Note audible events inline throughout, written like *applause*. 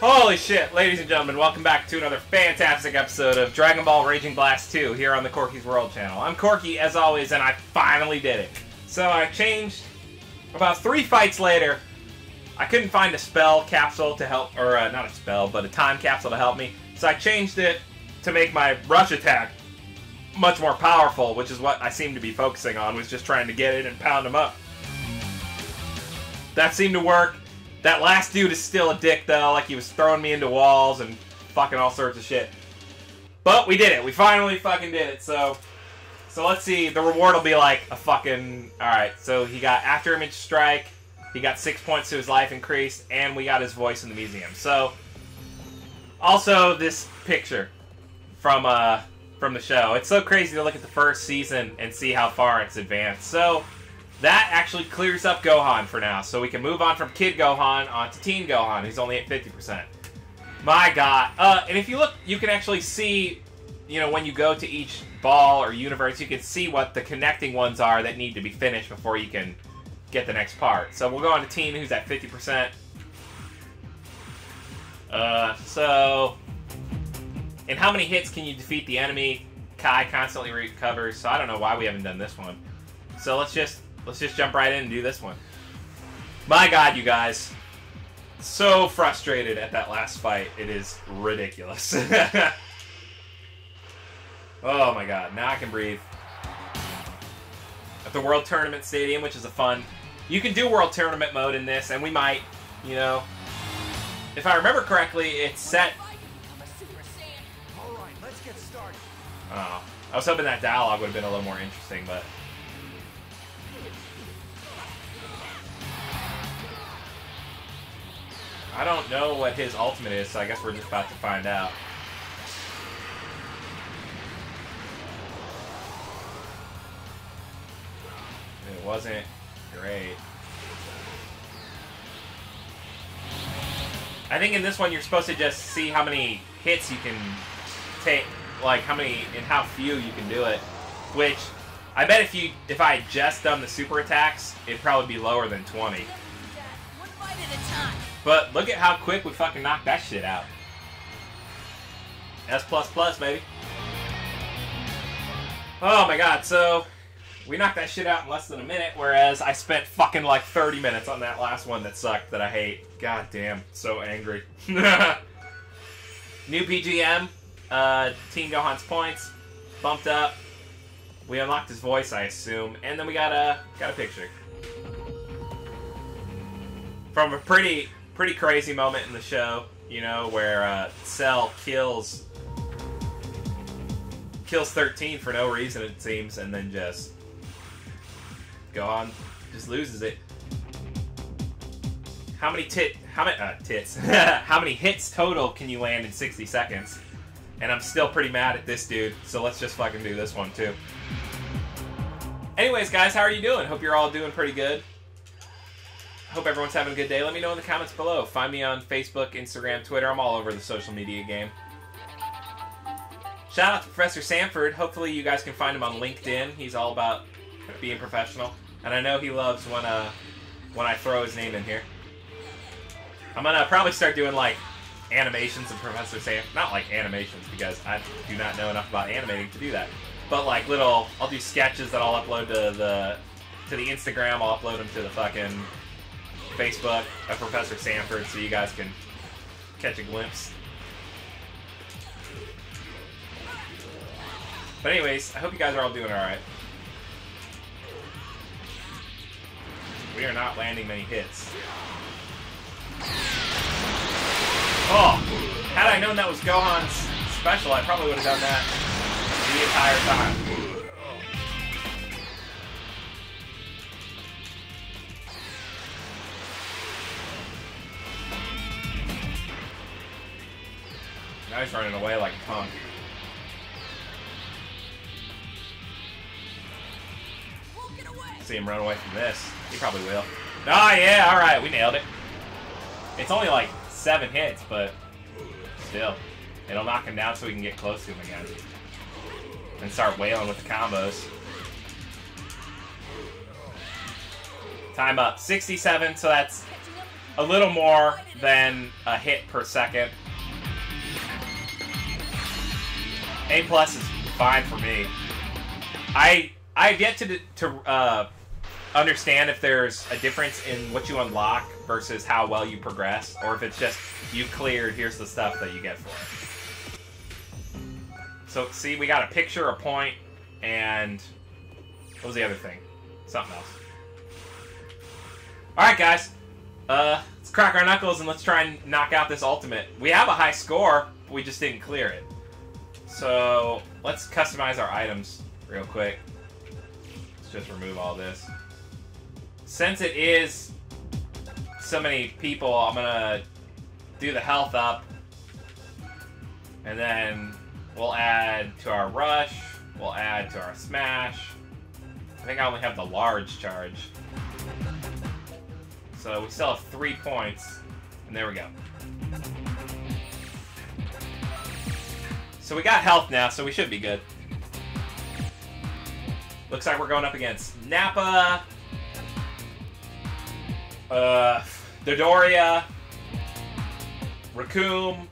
Holy shit, ladies and gentlemen, welcome back to another fantastic episode of Dragon Ball Raging Blast 2 here on the Corky's World channel. I'm Corky, as always, and I finally did it. So I changed, about three fights later, I couldn't find a spell capsule to help, or uh, not a spell, but a time capsule to help me, so I changed it to make my rush attack much more powerful, which is what I seem to be focusing on, was just trying to get it and pound him up. That seemed to work. That last dude is still a dick, though. Like, he was throwing me into walls and fucking all sorts of shit. But we did it. We finally fucking did it. So, so let's see. The reward will be like a fucking... Alright, so he got After Image Strike. He got six points to his life increased. And we got his voice in the museum. So, also this picture from, uh, from the show. It's so crazy to look at the first season and see how far it's advanced. So... That actually clears up Gohan for now, so we can move on from Kid Gohan onto Teen Gohan, who's only at 50%. My god. Uh, and if you look, you can actually see, you know, when you go to each ball or universe, you can see what the connecting ones are that need to be finished before you can get the next part. So we'll go on to Teen, who's at 50%. Uh, so... In how many hits can you defeat the enemy? Kai constantly recovers, so I don't know why we haven't done this one. So let's just let's just jump right in and do this one. My god, you guys. So frustrated at that last fight. It is ridiculous. *laughs* oh my god. Now I can breathe. At the World Tournament Stadium, which is a fun... You can do World Tournament mode in this, and we might, you know... If I remember correctly, it's set... Oh. I was hoping that dialogue would have been a little more interesting, but... I don't know what his ultimate is, so I guess we're just about to find out. It wasn't great. I think in this one you're supposed to just see how many hits you can take, like how many and how few you can do it. Which, I bet if you if I had just done the super attacks, it'd probably be lower than 20. But look at how quick we fucking knocked that shit out. S plus plus, baby. Oh my god, so we knocked that shit out in less than a minute, whereas I spent fucking like 30 minutes on that last one that sucked that I hate. God damn, so angry. *laughs* New PGM, uh, Teen Gohan's points, bumped up. We unlocked his voice, I assume, and then we got a got a picture from a pretty pretty crazy moment in the show, you know, where uh, Cell kills kills 13 for no reason it seems, and then just go on, just loses it. How many tit? How many uh, tits? *laughs* how many hits total can you land in 60 seconds? And I'm still pretty mad at this dude, so let's just fucking do this one too. Anyways, guys, how are you doing? Hope you're all doing pretty good. Hope everyone's having a good day. Let me know in the comments below. Find me on Facebook, Instagram, Twitter. I'm all over the social media game. Shout out to Professor Sanford. Hopefully you guys can find him on LinkedIn. He's all about being professional. And I know he loves when uh when I throw his name in here. I'm gonna probably start doing like animations of Professor Sanford. Not like animations because I do not know enough about animating to do that. But like little, I'll do sketches that I'll upload to the to the Instagram. I'll upload them to the fucking Facebook of Professor Sanford so you guys can catch a glimpse. But anyways, I hope you guys are all doing alright. We are not landing many hits. Oh! Had I known that was Gohan's special, I probably would have done that the entire time. Running away like a punk. See him run away from this. He probably will. Ah, yeah, alright, we nailed it. It's only like seven hits, but still. It'll knock him down so we can get close to him again. And start wailing with the combos. Time up. 67, so that's a little more than a hit per second. A plus is fine for me. I I've yet to to uh, understand if there's a difference in what you unlock versus how well you progress, or if it's just you cleared. Here's the stuff that you get for it. So see, we got a picture, a point, and what was the other thing? Something else. All right, guys. Uh, let's crack our knuckles and let's try and knock out this ultimate. We have a high score, but we just didn't clear it. So let's customize our items real quick. Let's just remove all this. Since it is so many people, I'm gonna do the health up. And then we'll add to our rush. We'll add to our smash. I think I only have the large charge. So we still have three points. And there we go. So we got health now, so we should be good. Looks like we're going up against Nappa, uh, Dodoria, Recoome,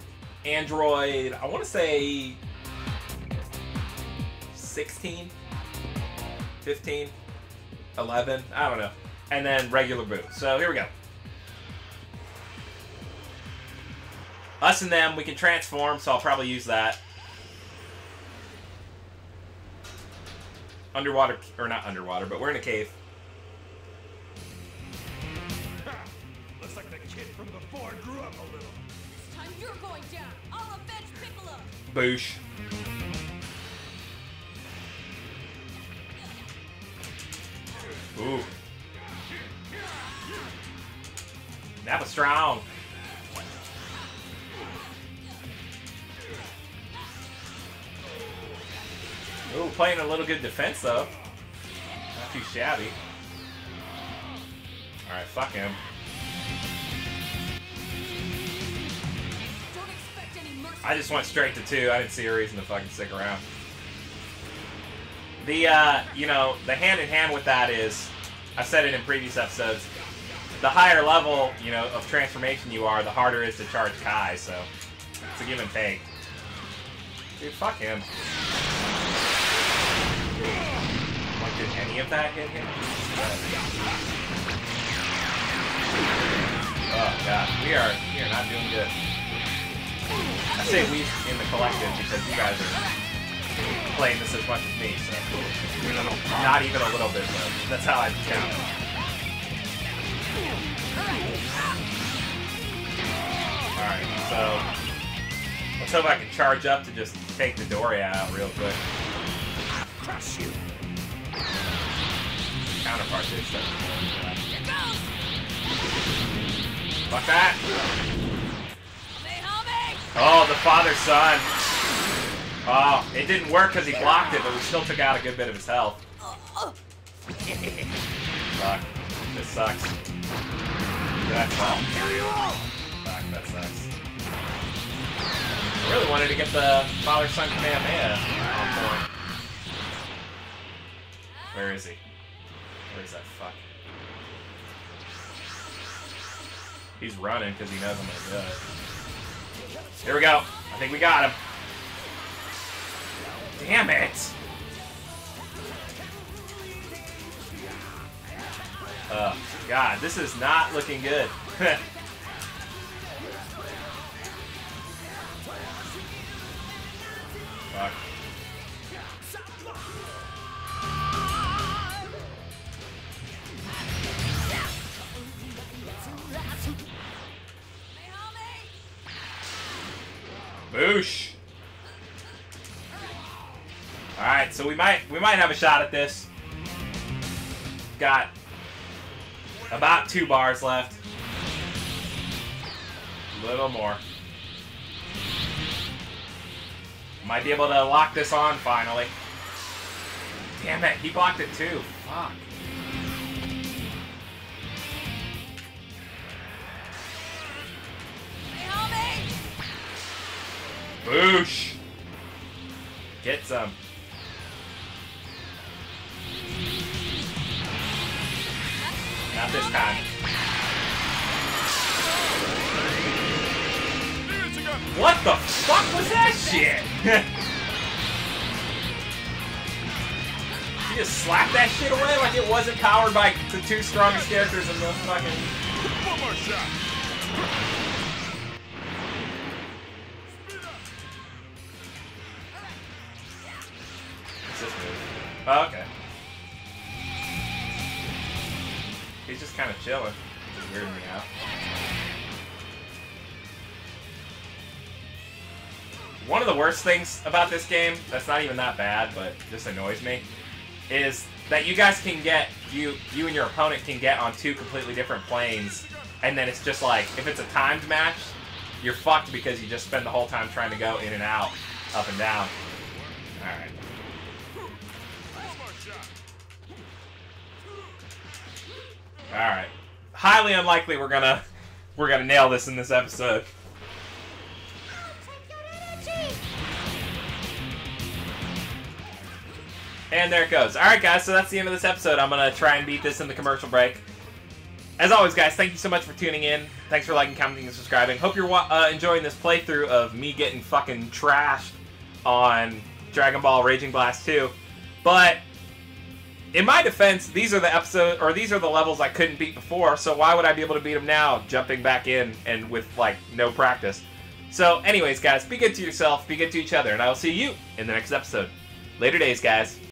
Android, I want to say 16, 15, 11, I don't know. And then regular Boo. So here we go. Us and them, we can transform, so I'll probably use that. Underwater, or not underwater, but we're in a cave. *laughs* Looks like the kid from before grew up a little. This time you're going down. I'll avenge Piccolo. Boosh. Ooh. That was strong. Playing a little good defense though. Not too shabby. Alright, fuck him. I just went straight to two. I didn't see a reason to fucking stick around. The, uh, you know, the hand in hand with that is, I've said it in previous episodes, the higher level, you know, of transformation you are, the harder it is to charge Kai, so it's a give and take. Dude, fuck him. Like, did any of that hit him? Oh god, we are we are not doing good. I say we in the collective because you guys are playing this as much as me, so not even a little bit though. That's how I count it. Alright, so let's hope I can charge up to just take Dodoria out real quick. Crush you. Counterpart this stuff. Here goes. Fuck that! Oh, the father son. Oh, it didn't work because he blocked it, but we still took out a good bit of his health. *laughs* Fuck. This sucks. That's all. Fuck, that sucks. I really wanted to get the father son Kamehameha on. Where is he? Where is that fuck? He's running because he knows I'm gonna do it. Here we go. I think we got him. Damn it! Oh, God, this is not looking good. *laughs* Fuck. Alright, so we might we might have a shot at this. Got about two bars left. A little more. Might be able to lock this on finally. Damn it, he blocked it too. Fuck. Boosh! Get some. Not this time. What the fuck was that shit? *laughs* she just slapped that shit away like it wasn't powered by the two strongest characters in the fucking... One more shot. Oh, okay. He's just kind of chilling. Weirding me out. One of the worst things about this game, that's not even that bad, but just annoys me, is that you guys can get, you you and your opponent can get on two completely different planes, and then it's just like, if it's a timed match, you're fucked because you just spend the whole time trying to go in and out, up and down. Alright. Alright. Highly unlikely we're gonna we're gonna nail this in this episode. And there it goes. Alright guys, so that's the end of this episode. I'm gonna try and beat this in the commercial break. As always, guys, thank you so much for tuning in. Thanks for liking, commenting, and subscribing. Hope you're uh, enjoying this playthrough of me getting fucking trashed on Dragon Ball Raging Blast 2. But in my defense, these are the episode or these are the levels I couldn't beat before, so why would I be able to beat them now jumping back in and with like no practice? So anyways, guys, be good to yourself, be good to each other, and I will see you in the next episode. Later days, guys.